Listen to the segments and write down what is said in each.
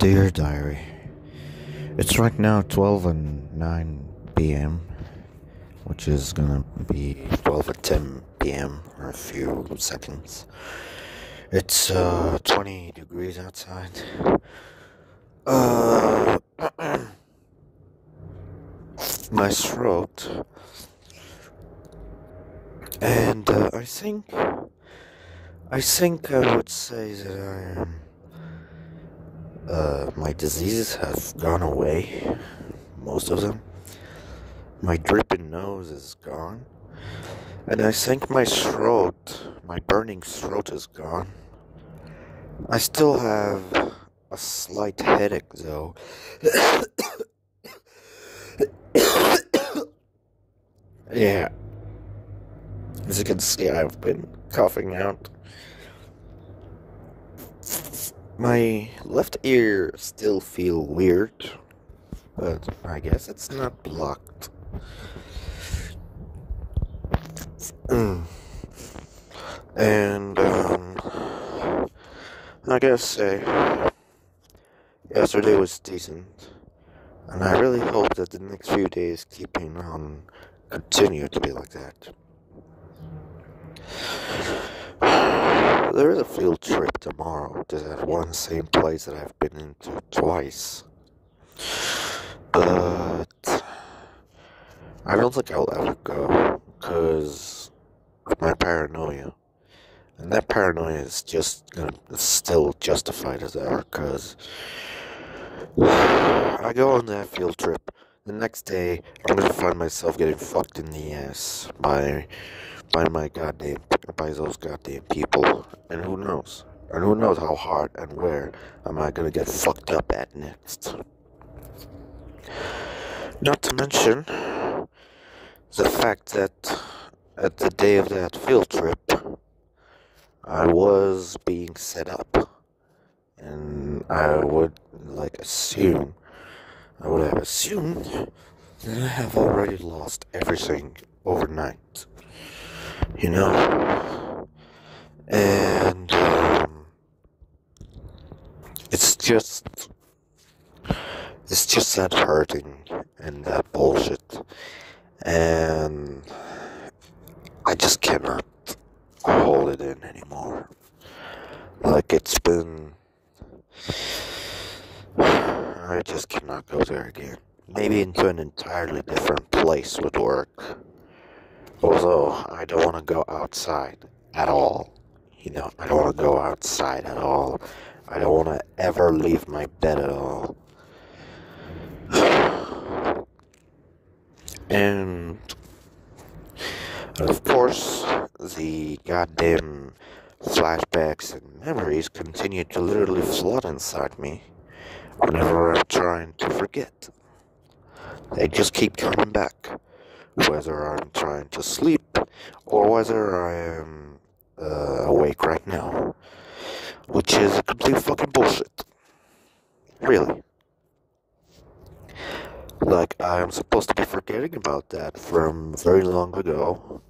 Dear Diary, it's right now 12 and 9 p.m., which is gonna be 12 and 10 p.m. in a few seconds. It's uh, 20 degrees outside. Uh, my throat. And uh, I think, I think I would say that I am uh, my diseases have gone away, most of them. My dripping nose is gone. And I think my throat, my burning throat is gone. I still have a slight headache though. yeah. As you can see, I've been coughing out. My left ear still feel weird, but I guess it's not blocked. Mm. And um, I guess uh, yesterday was decent, and I really hope that the next few days keeping on continue to be like that. There is a field trip tomorrow to that one same place that I've been into twice. But I don't think I'll ever go because of my paranoia. And that paranoia is just gonna still justified as ever because I go on that field trip. The next day, I'm gonna find myself getting fucked in the ass by by my goddamn by those goddamn people. And who knows? And who knows how hard and where am I gonna get fucked up at next? Not to mention the fact that at the day of that field trip, I was being set up. And I would like assume, I would have assumed that I have already lost everything overnight you know? And um, it's just, it's just that hurting and that bullshit. And I just cannot hold it in anymore. Like it's been, I just cannot go there again. Maybe into an entirely different place would work Although I don't want to go outside at all. You know, I don't want to go outside at all. I don't want to ever leave my bed at all. and, of course, the goddamn flashbacks and memories continue to literally flood inside me whenever I'm trying to forget. They just keep coming back whether I'm trying to sleep or whether I am uh, awake right now, which is complete fucking bullshit. Really. Like, I'm supposed to be forgetting about that from very long ago,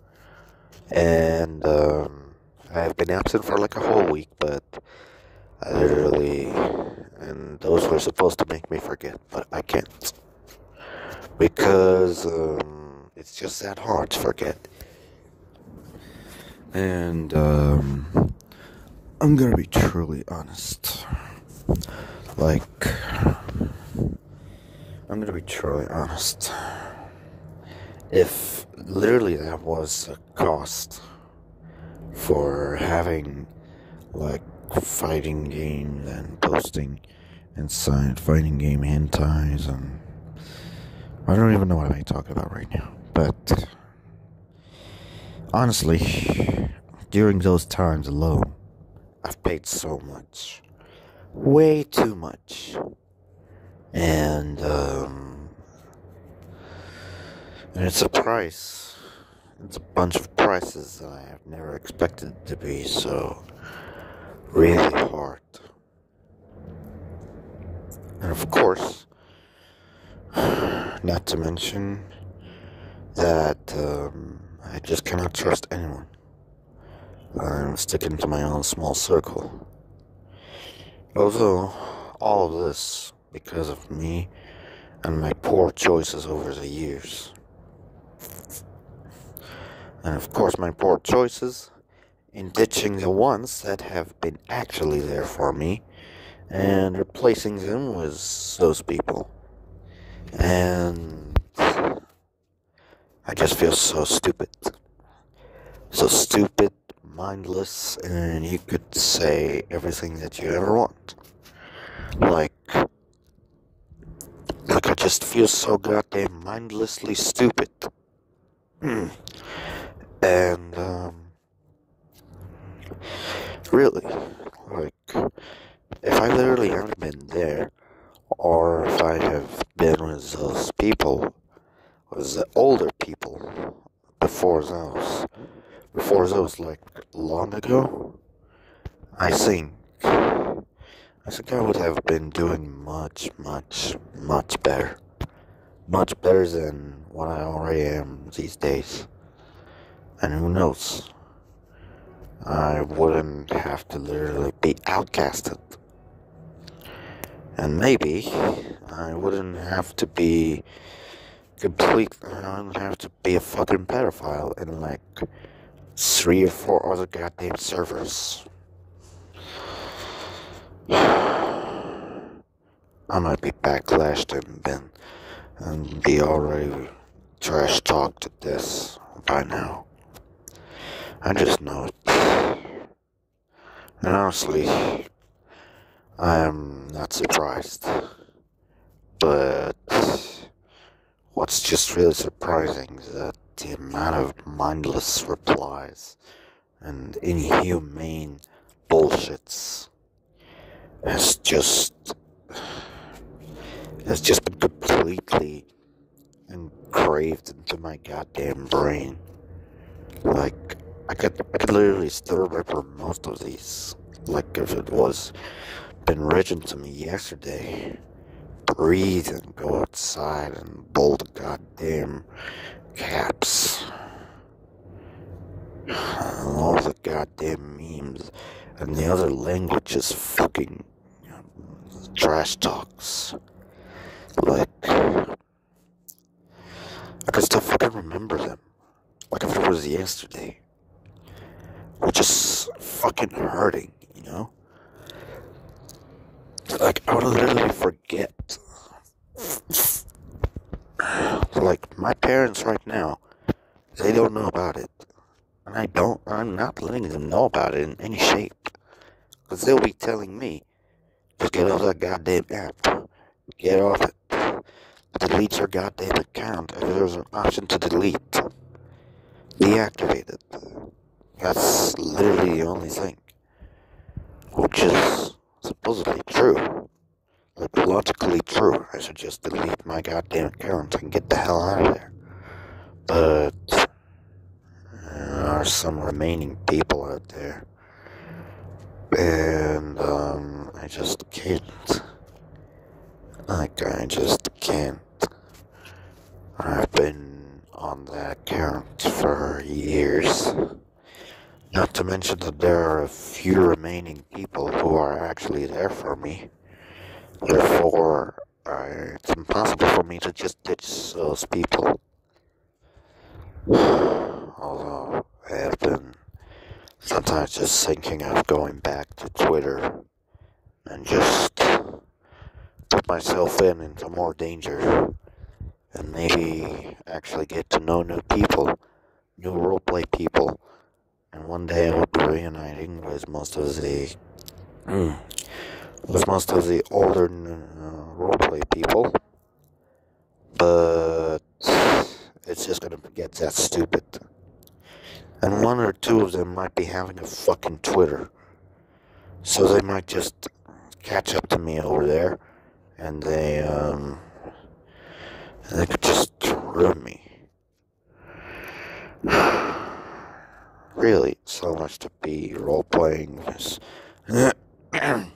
and um, I've been absent for like a whole week, but I literally, and those were supposed to make me forget, but I can't. Because, um, it's just that hard to forget. And um, I'm gonna be truly honest. Like, I'm gonna be truly honest. If literally that was a cost for having like fighting games and posting inside fighting game hentais and I don't even know what I'm talking about right now. But honestly, during those times alone, I've paid so much. Way too much. And, um, and it's a price. It's a bunch of prices that I have never expected to be so really hard. And of course, not to mention that um, I just cannot trust anyone. I'm sticking to my own small circle. Although, all of this because of me and my poor choices over the years. And of course, my poor choices in ditching the ones that have been actually there for me and replacing them with those people. And I just feel so stupid. So stupid, mindless, and you could say everything that you ever want. Like, like I just feel so goddamn mindlessly stupid. and, um, really, like, if I literally haven't been there, or if I have been with those people, with the older people before those, before those, like long ago, I think, I think I would have been doing much, much, much better. Much better than what I already am these days. And who knows? I wouldn't have to literally be outcasted and maybe I wouldn't have to be complete. I wouldn't have to be a fucking pedophile in like three or four other goddamn servers. I might be backlashed and been and be already trash talked to this by now. I just know it. And honestly, I am not surprised. But what's just really surprising is that the amount of mindless replies and inhumane bullshits has just has just been completely engraved into my goddamn brain. Like I could I could literally still remember most of these. Like if it was been written to me yesterday. Breathe and go outside and bowl the goddamn caps. All the goddamn memes and the other languages fucking trash talks. Like, I can still fucking remember them. Like if it was yesterday. Which is fucking hurting, you know? Like, I would literally forget. like, my parents right now, they don't know about it. And I don't, I'm not letting them know about it in any shape. Because they'll be telling me, just get off that goddamn app. Get off it. Delete your goddamn account. If there's an option to delete, deactivate it. That's literally the only thing. Which is supposedly true. Like, logically true. I should just delete my goddamn account and get the hell out of there. But there are some remaining people out there. And, um, I just can't. Like, I just can't. I've been on that account for years. Not to mention that there are a few remaining people who are actually there for me. Therefore, it's impossible for me to just ditch those people. Although I have been sometimes just thinking of going back to Twitter and just put myself in into more danger and maybe actually get to know new people, new roleplay people and one day I will be reuniting with most of the mm, with most of the older uh, roleplay people, but it's just gonna get that stupid. And one or two of them might be having a fucking Twitter, so they might just catch up to me over there, and they um they could just ruin me. really so much to be role playing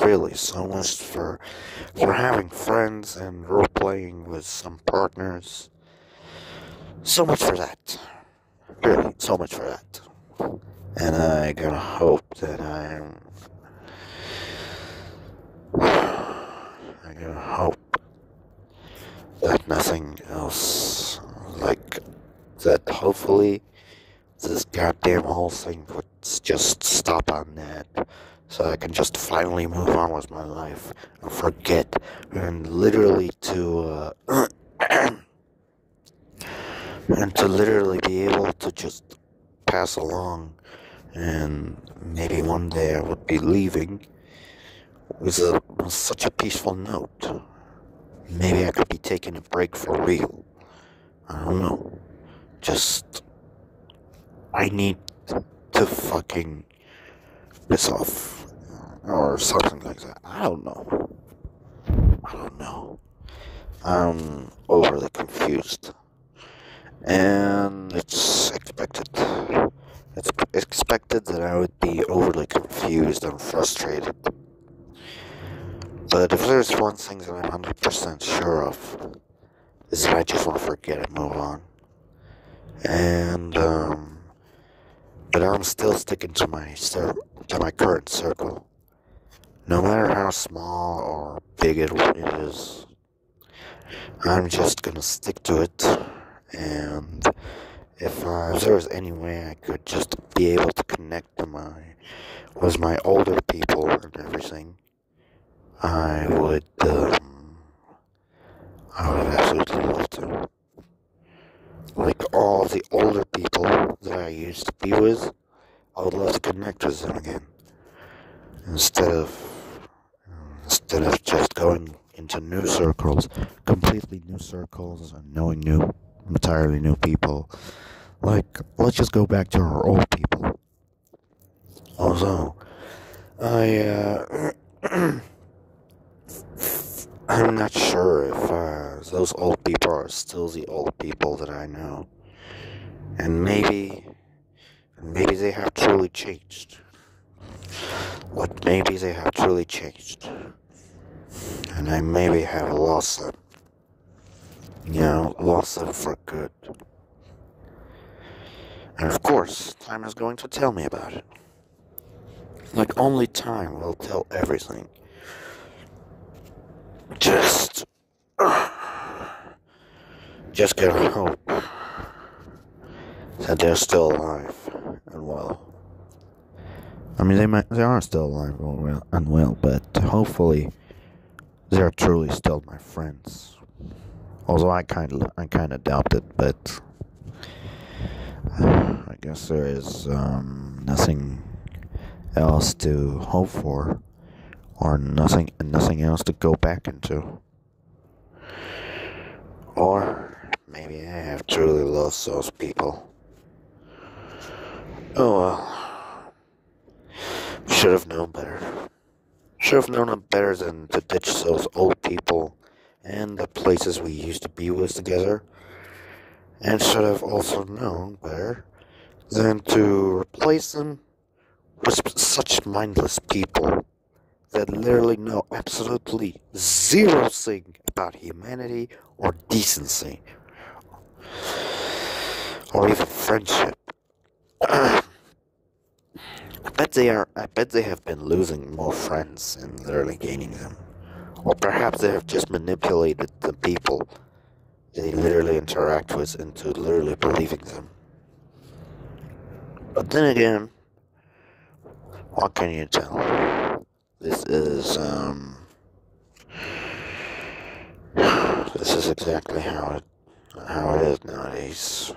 really so much for for having friends and role playing with some partners. So much for that. Really, so much for that. And I gonna hope that I'm I gonna hope that nothing else hopefully this goddamn whole thing would just stop on that so I can just finally move on with my life and forget and literally to uh, and to literally be able to just pass along and maybe one day I would be leaving with, a, with such a peaceful note. Maybe I could be taking a break for real. I don't know. Just I need to fucking piss off or something like that. I don't know. I don't know. I'm overly confused. And it's expected. It's expected that I would be overly confused and frustrated. But if there's one thing that I'm 100% sure of, is that I just want to forget and move on. And, um, but I'm still sticking to my, cir- to my current circle. No matter how small or big it is, I'm just gonna stick to it. And if, uh, if there was any way I could just be able to connect to my, with my older people and everything, I would, um, I would absolutely love to. Like all the older people that I used to be with, I would love to connect with them again. Instead of, instead of just going into new circles, completely new circles, and knowing new, entirely new people. Like, let's just go back to our old people. Also, I, uh, I'm not sure if uh, those old people are still the old people that I know. And maybe, maybe they have truly changed. But maybe they have truly changed. And I maybe have lost them. You know, lost them for good. And of course, time is going to tell me about it. Like only time will tell everything. Just. Just get hope that they're still alive and well. I mean, they might, they are still alive and well, but hopefully, they are truly still my friends. Although I kind of, I kind of doubt it, but I guess there is um, nothing else to hope for or nothing nothing else to go back into. Or maybe I have truly lost those people. Oh well. Should have known better. Should have known better than to ditch those old people and the places we used to be with together. And should have also known better than to replace them with such mindless people that literally know absolutely zero thing about humanity or decency or even friendship. I bet they are I bet they have been losing more friends and literally gaining them. Or perhaps they have just manipulated the people they literally interact with into literally believing them. But then again, what can you tell? This is, um, this is exactly how it, how it is nowadays.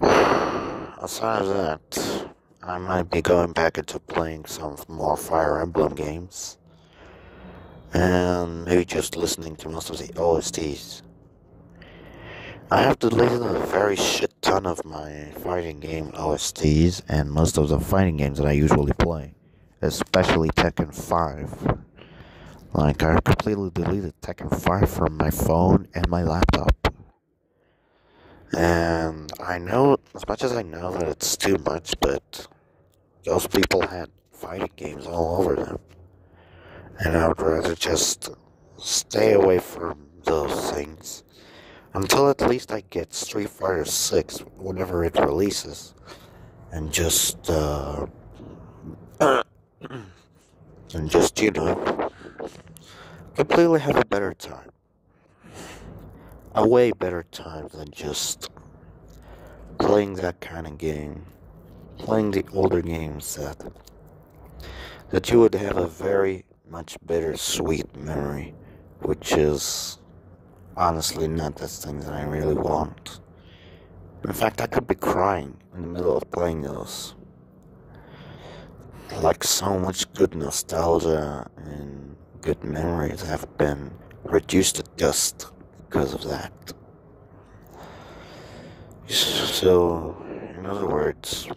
Aside of that, I might be going back into playing some more Fire Emblem games. And maybe just listening to most of the OSTs. I have deleted a very shit ton of my fighting game OSTs and most of the fighting games that I usually play especially Tekken 5. Like, I completely deleted Tekken 5 from my phone and my laptop. And I know, as much as I know that it's too much, but those people had fighting games all over them. And I would rather just stay away from those things until at least I get Street Fighter 6 whenever it releases. And just, uh, and just, you know, completely have a better time. A way better time than just playing that kind of game, playing the older games that that you would have a very much bittersweet memory, which is honestly not the thing that I really want. In fact, I could be crying in the middle of playing those. Like so much good nostalgia and good memories have been reduced to dust because of that. So, in other words,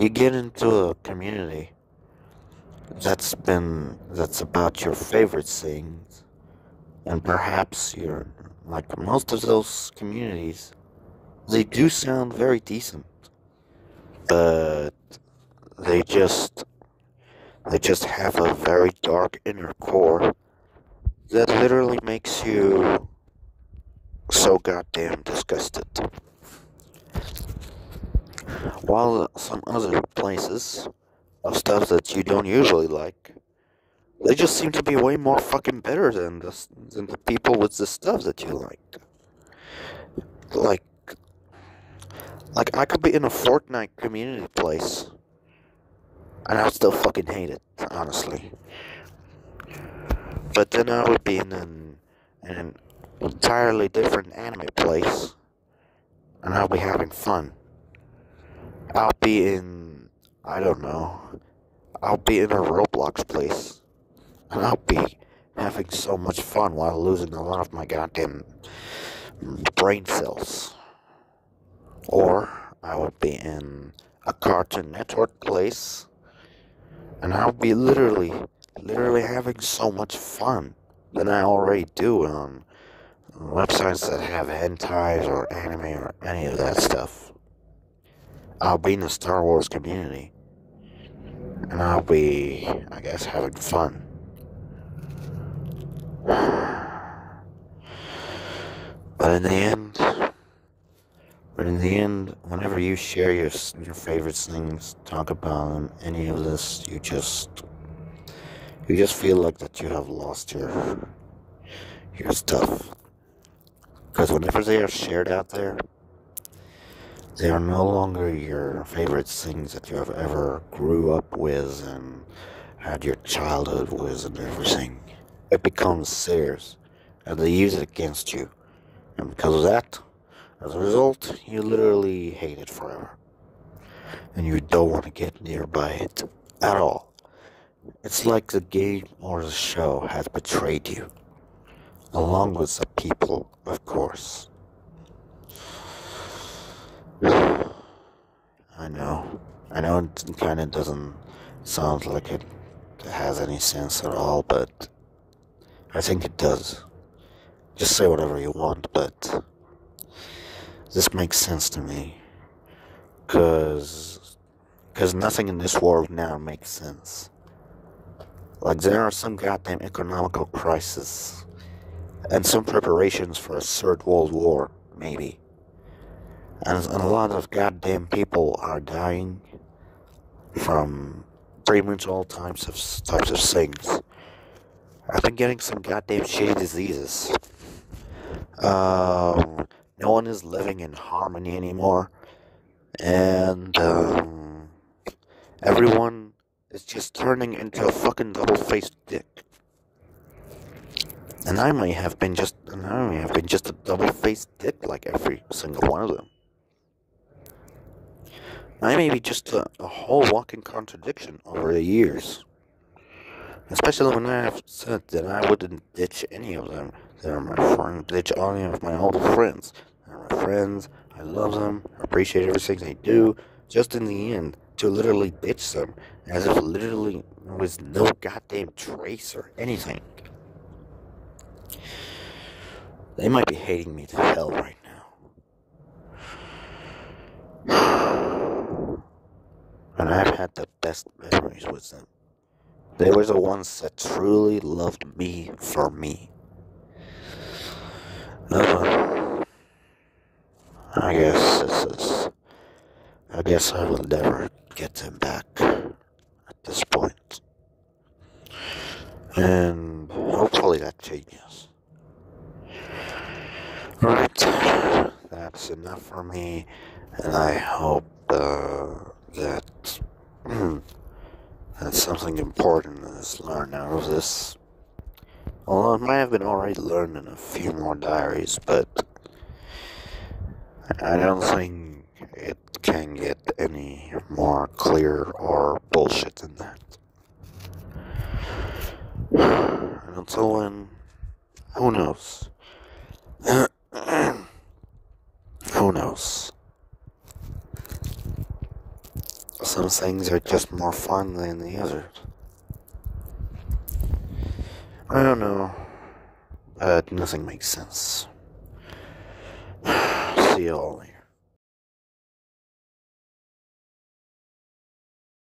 you get into a community that's been that's about your favorite things, and perhaps you're like most of those communities, they do sound very decent, but they just they just have a very dark inner core that literally makes you so goddamn disgusted. While some other places of stuff that you don't usually like, they just seem to be way more fucking better than the, than the people with the stuff that you like. Like, like I could be in a Fortnite community place, and I still fucking hate it, honestly. But then I would be in an, in an entirely different anime place, and I'll be having fun. I'll be in, I don't know, I'll be in a Roblox place, and I'll be having so much fun while losing a lot of my goddamn brain cells. Or I would be in a Cartoon Network place, and I'll be literally, literally having so much fun than I already do on websites that have hentais or anime or any of that stuff. I'll be in the Star Wars community. And I'll be, I guess, having fun. But in the end, but in the end, whenever you share your your favorite things, talk about them, any of this, you just you just feel like that you have lost your your stuff. Because whenever they are shared out there, they are no longer your favorite things that you have ever grew up with and had your childhood with and everything. It becomes theirs, and they use it against you. And because of that, as a result, you literally hate it forever. And you don't want to get nearby it at all. It's like the game or the show has betrayed you along with the people, of course. I know. I know it kind of doesn't sound like it has any sense at all, but I think it does. Just say whatever you want, but this makes sense to me. Because cause nothing in this world now makes sense. Like, there are some goddamn economical crisis and some preparations for a third world war, maybe. And, and a lot of goddamn people are dying from pretty much all types of types of things. I've been getting some goddamn shitty diseases. Um, no one is living in harmony anymore, and um, everyone is just turning into a fucking double-faced dick. And I may have been just, and I may have been just a double-faced dick like every single one of them. I may be just a, a whole walking contradiction over the years. Especially when I have said that I wouldn't ditch any of them. They're my friends, ditch any of my old friends. Friends. I love them. I appreciate everything they do. Just in the end, to literally ditch them as if literally was no goddamn trace or anything. They might be hating me to hell right now. And I've had the best memories with them. They were the ones that truly loved me for me. Uh, I guess this is. I guess I will never get them back at this point. And hopefully that changes. Right. That's enough for me, and I hope uh, that that something important is learned out of this. Although it might have been already learned in a few more diaries, but I don't think it can get any more clear or bullshit than that. And until then, who knows? who knows? Some things are just more fun than the others. I don't know, but nothing makes sense. Later.